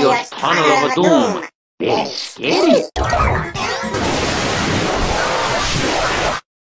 your tunnel of doom. It's.